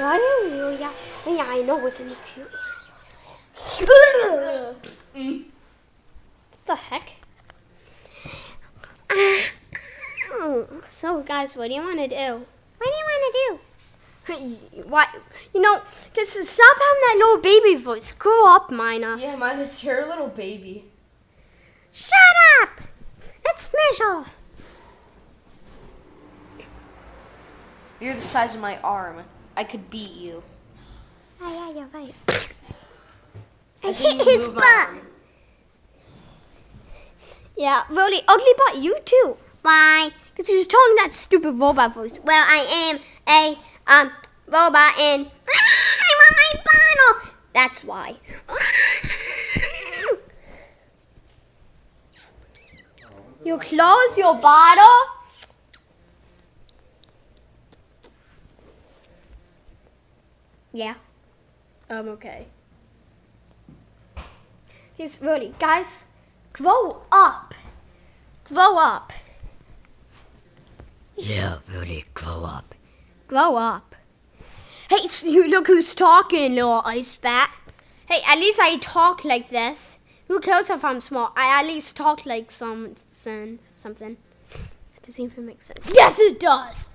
I don't know. Yeah, yeah, I know. Isn't he cute? Mm. What the heck? So, guys, what do you want to do? What do you want to do? What? You know, just stop having that little baby voice. Grow up, Minus. Yeah, mine is your little baby. Shut up! It's Mitchell. You're the size of my arm. I could beat you. Oh, yeah, you're right. I I hit his butt. Yeah, really ugly butt. You too. Why? Because he was talking that stupid robot voice. Well, I am a um robot and I want my bottle. That's why. You close your bottle. Yeah. Um. Okay. He's really guys. Grow up. Grow up. Yeah, really grow up. Grow up. Hey, look who's talking, little ice bat. Hey, at least I talk like this. Who cares if I'm small? I at least talk like something. Something. That doesn't even make sense. Yes, it does.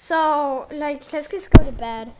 So, like, let's just go to bed.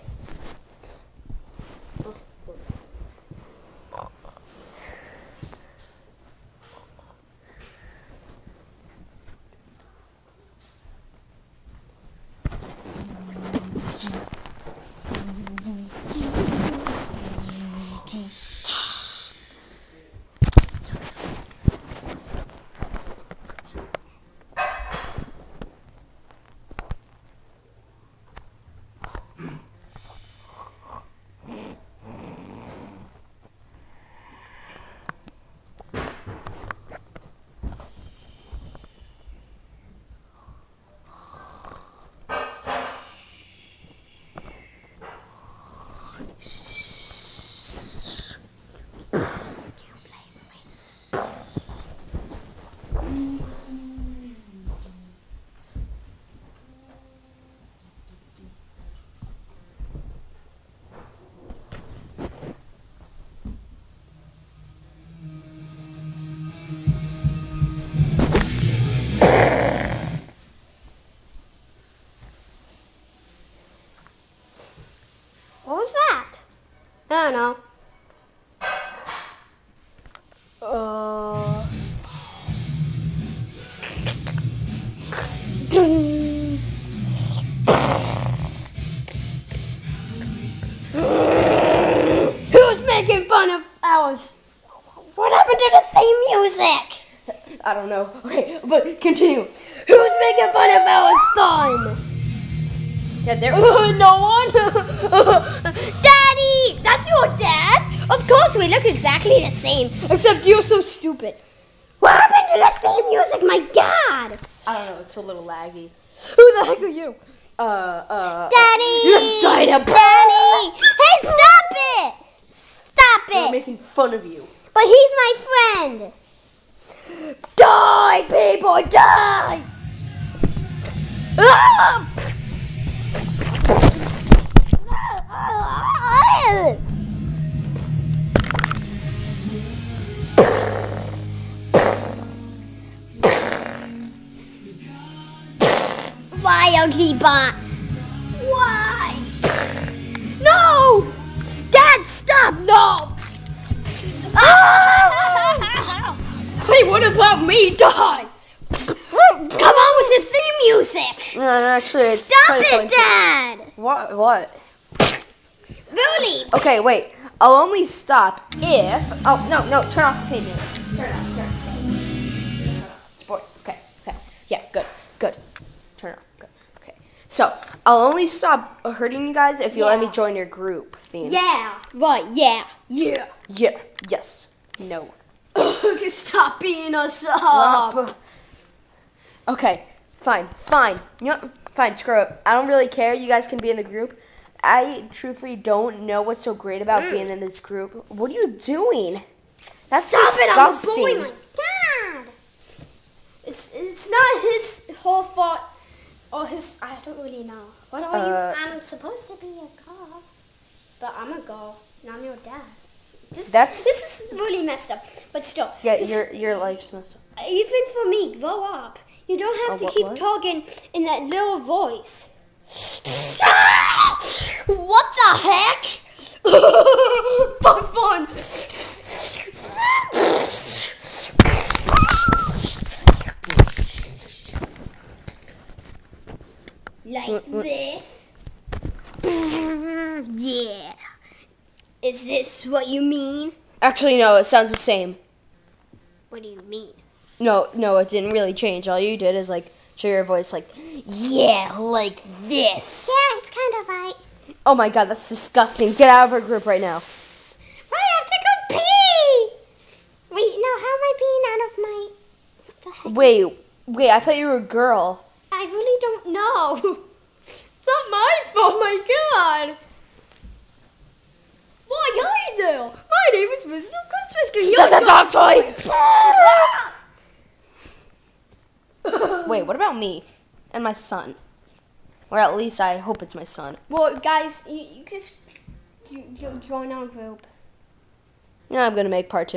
What was that? I don't know. Uh. Ding. Who's making fun of ours? What happened to the theme music? I don't know. Okay, but continue. Who's making fun of our son? Yeah, there. no one. Daddy, that's your dad. Of course, we look exactly the same, except you're so stupid. What happened to the theme music? My God. I don't know. It's a little laggy. Who the heck are you? Uh, uh. Daddy. You just died a Daddy. Hey, stop it. Stop it! I'm making fun of you. But he's my friend. Die, people, die. Ah! Why, ugly bot? Why? No! Dad, stop! No! Ah! Hey, what about me? Die! Come on with the theme music! No, actually, it's Stop it, fun. Dad! What? What? Really? Okay, wait. I'll only stop if. Oh no, no! Turn off the theme music. Turn off. Turn off. Turn off. Boy, Okay. Okay. Yeah. Good. Good. Turn it off. Good. Okay. So I'll only stop hurting you guys if you let me join your group theme. Yeah, right, yeah, yeah. Yeah. Yes. No. Stop beating us up. Okay. Fine. Fine. You know. Fine. Screw it. I don't really care. You guys can be in the group. I truthfully don't know what's so great about being in this group. What are you doing? That's Stop it, I'm a disgusting. bully, my dad. It's, it's not his whole fault I don't really know. What are Uh, you? I'm supposed to be a girl, but I'm a girl, and I'm your dad. This, That's- this is really messed up, but still. Yeah, this- your your life's messed up. even for me, grow up. You don't have Oh, to what- keep what? talking in that little voice. what the heck? fun, fun. Like What- what- this. yeah. Is this what you mean? Actually, no. It sounds the same. What do you mean? No, no, it didn't really change. All you did is like show your voice, like, yeah, like this. Yeah, it's kind of right. Oh my god, that's disgusting. Get out of our group right now. I have to go pee. Wait, no, how am I peeing out of my? What the heck? Wait, wait. I thought you were a girl. I really don't know. not my God. Why are you there? My name is Mr. Christmas. That's a dog toy. Wait, what about me and my son? Or at least I hope it's my son. well, guys, you, you just you, you join our group. Yeah, I'm gonna make part two.